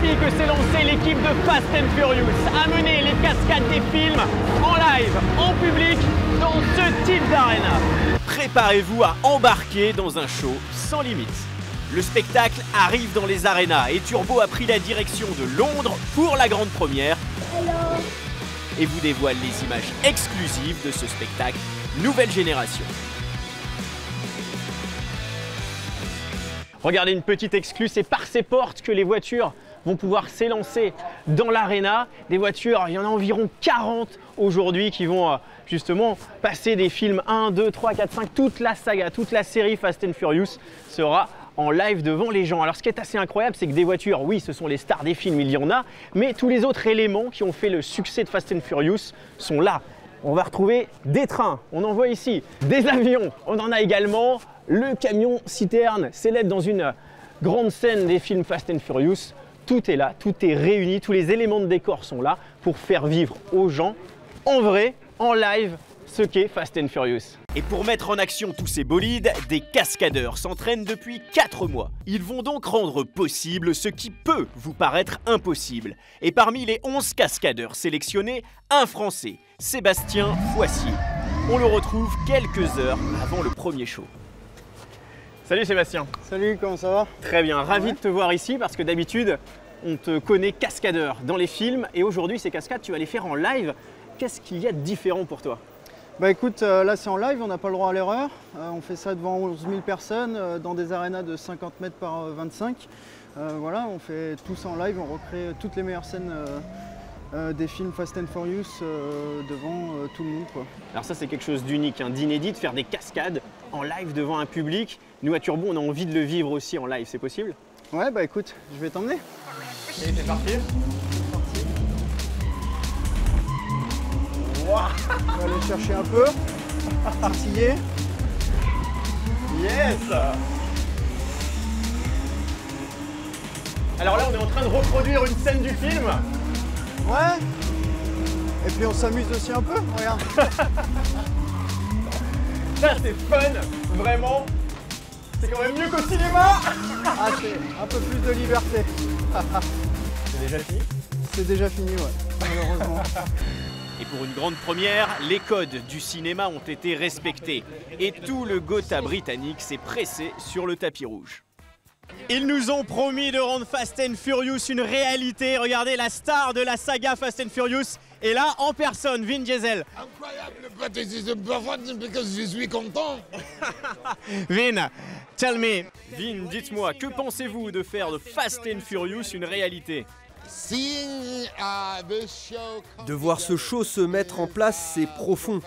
défi que s'est lancé l'équipe de Fast and Furious. Amener les cascades des films en live, en public, dans ce type d'arena. Préparez-vous à embarquer dans un show sans limite. Le spectacle arrive dans les arénas et Turbo a pris la direction de Londres pour la grande première. Et vous dévoile les images exclusives de ce spectacle Nouvelle Génération. Regardez une petite exclue, c'est par ces portes que les voitures vont pouvoir s'élancer dans l'arena. Des voitures, il y en a environ 40 aujourd'hui qui vont euh, justement passer des films 1, 2, 3, 4, 5, toute la saga, toute la série Fast and Furious sera en live devant les gens. Alors ce qui est assez incroyable, c'est que des voitures, oui, ce sont les stars des films, il y en a, mais tous les autres éléments qui ont fait le succès de Fast and Furious sont là. On va retrouver des trains, on en voit ici, des avions, on en a également, le camion citerne célèbre dans une grande scène des films Fast and Furious. Tout est là, tout est réuni, tous les éléments de décor sont là pour faire vivre aux gens en vrai, en live, ce qu'est Fast and Furious. Et pour mettre en action tous ces bolides, des cascadeurs s'entraînent depuis 4 mois. Ils vont donc rendre possible ce qui peut vous paraître impossible. Et parmi les 11 cascadeurs sélectionnés, un Français, Sébastien Foissier. On le retrouve quelques heures avant le premier show. Salut Sébastien. Salut, comment ça va? Très bien, ravi de te voir ici parce que d'habitude, on te connaît cascadeur dans les films et aujourd'hui, ces cascades, tu vas les faire en live. Qu'est-ce qu'il y a de différent pour toi? Bah écoute, euh, là c'est en live, on n'a pas le droit à l'erreur. Euh, on fait ça devant 11 000 personnes euh, dans des arénas de 50 mètres par 25. voilà, on fait tout ça en live, on recrée toutes les meilleures scènes des films Fast and Furious devant tout le monde. Alors ça c'est quelque chose d'unique, hein, d'inédit, de faire des cascades en live devant un public. Nous à Turbo on a envie de le vivre aussi en live, c'est possible? Ouais bah écoute, je vais t'emmener. Et c'est parti On va aller chercher un peu, titiller. Yes Alors là on est en train de reproduire une scène du film. Ouais. Et puis on s'amuse aussi un peu, regarde. Ça c'est fun, vraiment. C'est quand même mieux qu'au cinéma Ah c'est un peu plus de liberté. c'est déjà fini C'est déjà fini, ouais, malheureusement. Et pour une grande première, les codes du cinéma ont été respectés. Et tout le Gotha britannique s'est pressé sur le tapis rouge. Ils nous ont promis de rendre Fast and Furious une réalité. Regardez la star de la saga Fast and Furious. Et là, en personne, Vin Diesel. Incroyable, parce que je suis content. Vin, tell me. Vin, dites-moi, que pensez-vous de faire de Fast and Furious une réalité? De voir ce show se mettre en place, c'est profond.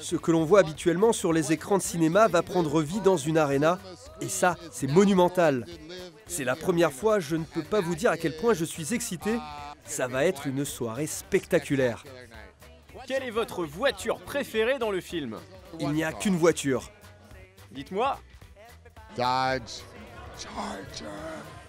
Ce que l'on voit habituellement sur les écrans de cinéma va prendre vie dans une arena, et ça, c'est monumental. C'est la première fois, je ne peux pas vous dire à quel point je suis excité. Ça va être une soirée spectaculaire. Quelle est votre voiture préférée dans le film? Il n'y a qu'une voiture. Dites-moi. Dodge Charger.